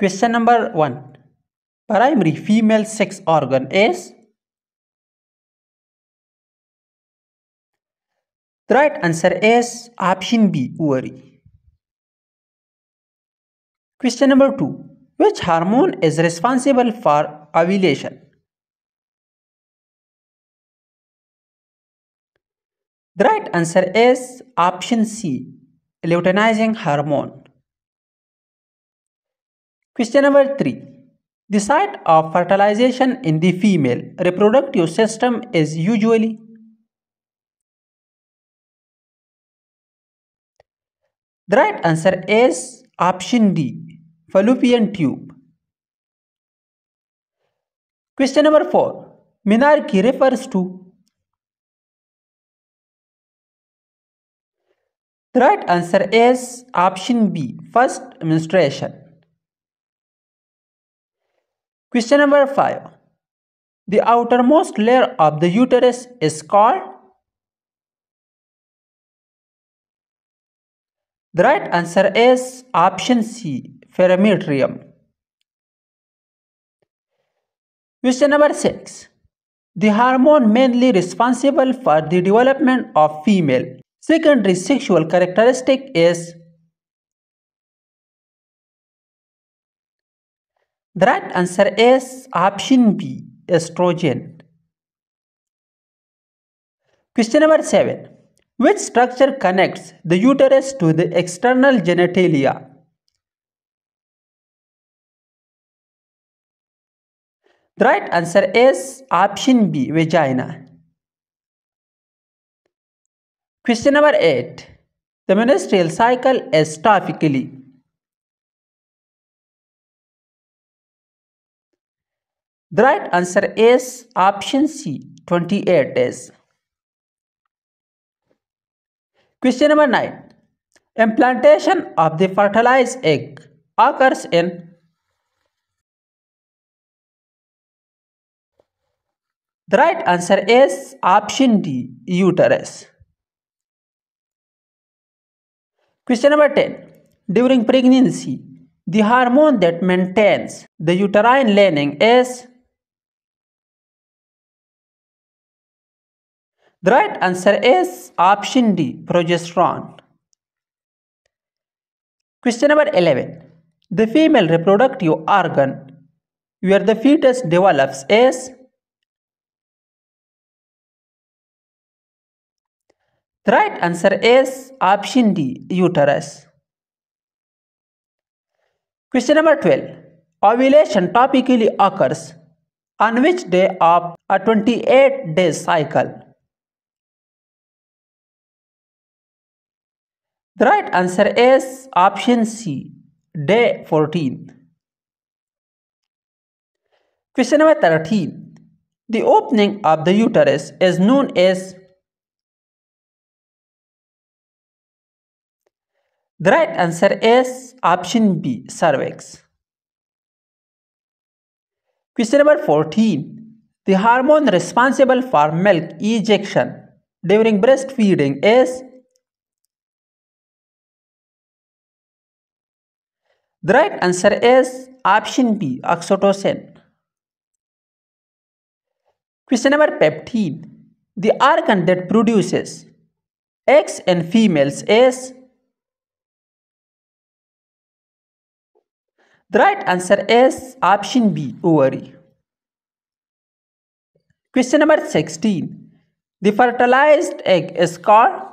Question number 1. Primary female sex organ is? The right answer is option B, ovary. Question number 2. Which hormone is responsible for ovulation? The right answer is option C, luteinizing hormone. Question number 3. The site of fertilization in the female reproductive system is usually The right answer is option D, fallopian tube. Question number 4. Menarche refers to The right answer is option B, first menstruation. Question number 5. The outermost layer of the uterus is called The right answer is option C, perimetrium. Question number 6. The hormone mainly responsible for the development of female secondary sexual characteristic is The right answer is option B, estrogen. Question number 7. Which structure connects the uterus to the external genitalia? The right answer is option B, vagina. Question number 8. The menstrual cycle is topically. The right answer is option C, 28 days. Question number 9. Implantation of the fertilized egg occurs in The right answer is option D, uterus. Question number 10. During pregnancy, the hormone that maintains the uterine lining is The right answer is option D, progesterone. Question number 11. The female reproductive organ where the fetus develops is The right answer is option D, uterus. Question number 12. Ovulation topically occurs on which day of a 28 day cycle? The right answer is option C, day 14. Question number 13. The opening of the uterus is known as The right answer is option B, cervix. Question number 14. The hormone responsible for milk ejection during breastfeeding is The right answer is option B, oxytocin. Question number 15. The organ that produces eggs in females is The right answer is option B, ovary. Question number 16. The fertilized egg is called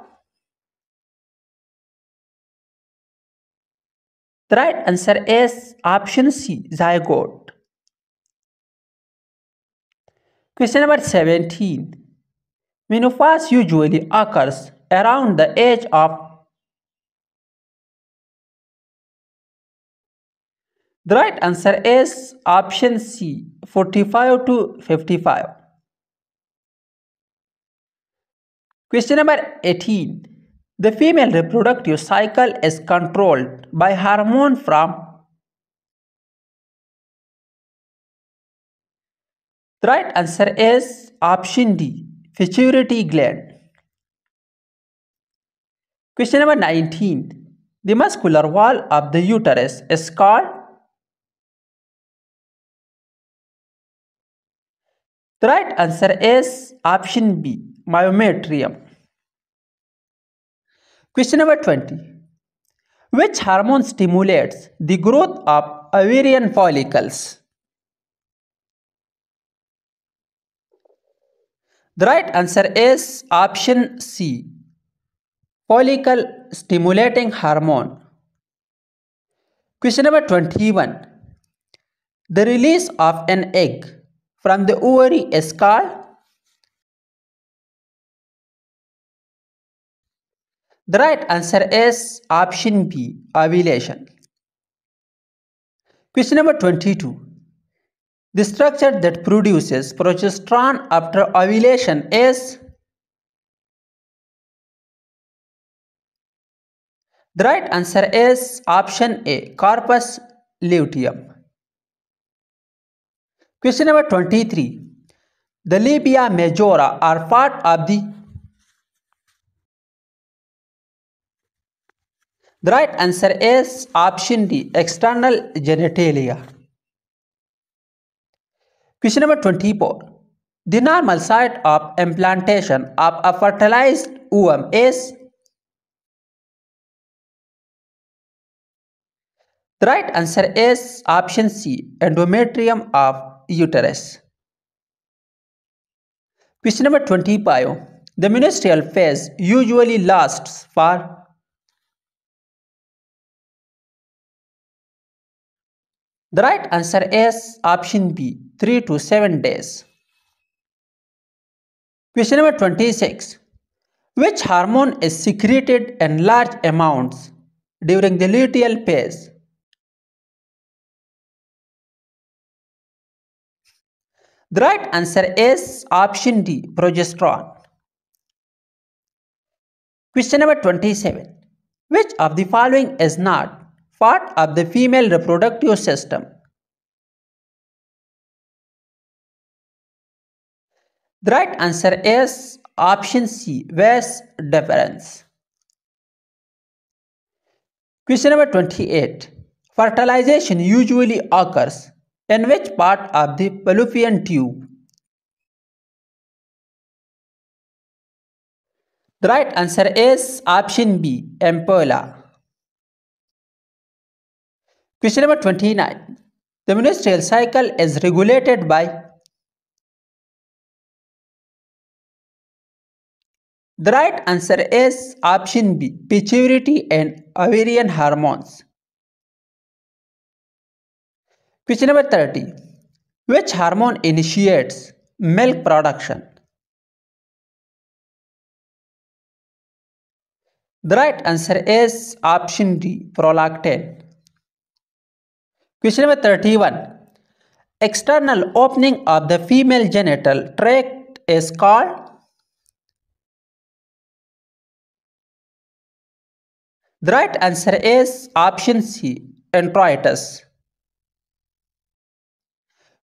The right answer is option C, zygote. Question number 17. Menopause usually occurs around the age of The right answer is option C, 45 to 55. Question number 18. The female reproductive cycle is controlled by hormone from The right answer is option D, pituitary gland. Question number 19. The muscular wall of the uterus is called The right answer is option B, myometrium. Question number 20. Which hormone stimulates the growth of ovarian follicles? The right answer is option C, follicle stimulating hormone. Question number 21. The release of an egg from the ovary is called The right answer is option B, ovulation. Question number 22. The structure that produces progesterone after ovulation is The right answer is option A, corpus luteum. Question number 23. The labia majora are part of the The right answer is option D, external genitalia. Question number 24. The normal site of implantation of a fertilized ovum is The right answer is option C, endometrium of uterus. Question number 25. The menstrual phase usually lasts for The right answer is option B, 3 to 7 days. Question number 26. Which hormone is secreted in large amounts during the luteal phase? The right answer is option D, progesterone. Question number 27. Which of the following is not part of the female reproductive system? The right answer is option C, vas deferens. Question number 28. Fertilization usually occurs in which part of the fallopian tube? The right answer is option B, ampulla. Question number 29. The menstrual cycle is regulated by The right answer is option B, pituitary and ovarian hormones. Question number 30. Which hormone initiates milk production? The right answer is option D, prolactin. Question number 31. External opening of the female genital tract is called The right answer is option C, introitus.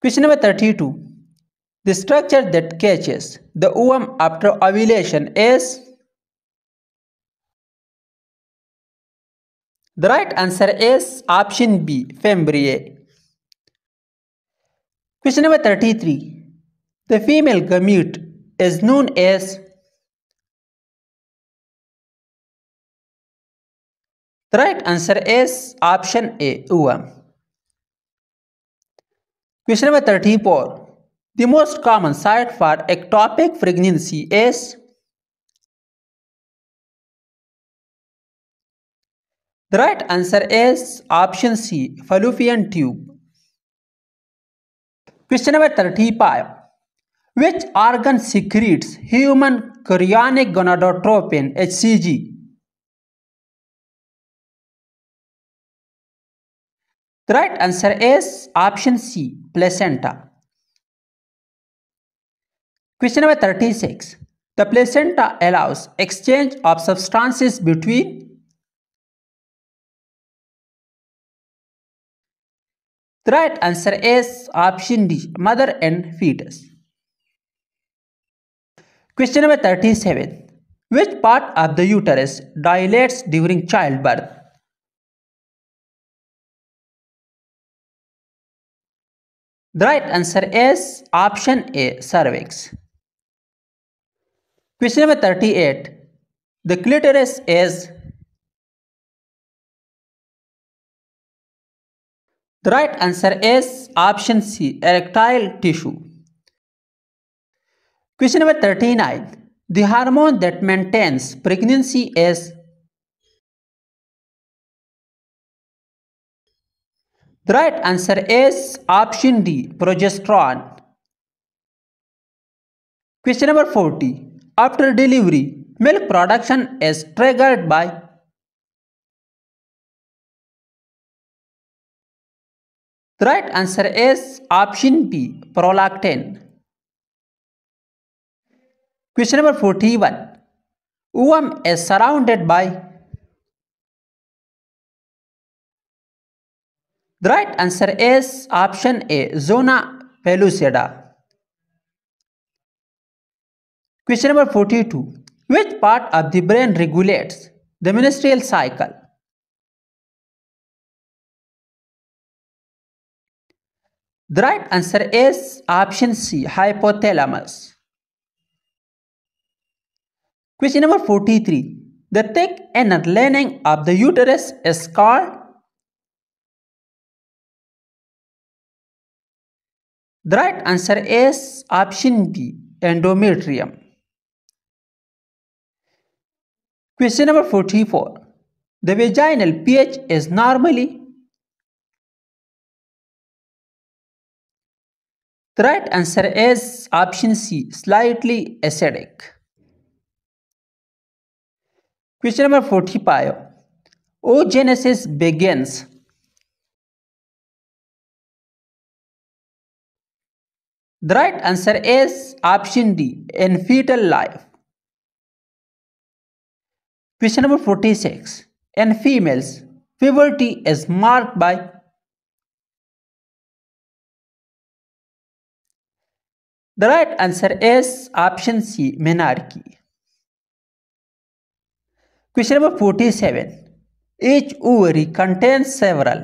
Question number 32. The structure that catches the ovum after ovulation is The right answer is option B, fimbriae. Question number 33. The female gamete is known as The right answer is option A, ovum. Question number 34. The most common site for ectopic pregnancy is The right answer is option C, fallopian tube. Question number 35. Which organ secretes human chorionic gonadotropin HCG? The right answer is option C, placenta. Question number 36. The placenta allows exchange of substances between The right answer is option D, mother and fetus. Question number 37. Which part of the uterus dilates during childbirth? The right answer is option A, cervix. Question number 38. The clitoris is The right answer is option C, erectile tissue. Question number 39. The hormone that maintains pregnancy is The right answer is option D, progesterone. Question number 40. After delivery, milk production is triggered by The right answer is option B, prolactin. Question number 41. Ovum is surrounded by The right answer is option A, zona pellucida. Question number 42. Which part of the brain regulates the menstrual cycle? The right answer is option C, hypothalamus. Question number 43. The thick inner lining of the uterus is called The right answer is option B, endometrium. Question number 44. The vaginal pH is normally The right answer is option C, slightly acidic. Question number 45. Oogenesis begins The right answer is option D in fetal life. Question number 46. In females, puberty is marked by The right answer is option C menarche. Question number 47. Each ovary contains several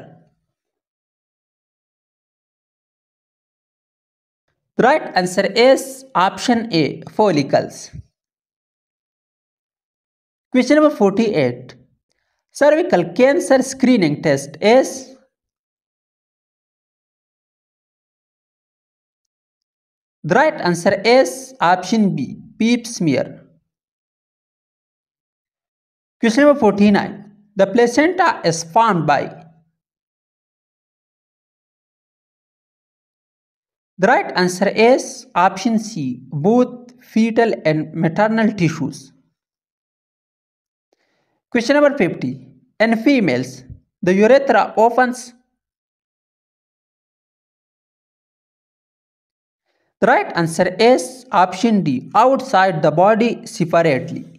The right answer is option A follicles. Question number 48. Cervical cancer screening test is The right answer is option B pap smear. Question number 49. The placenta is formed by The right answer is option C, both fetal and maternal tissues. Question number 50. In females, the urethra opens. The right answer is option D, outside the body separately.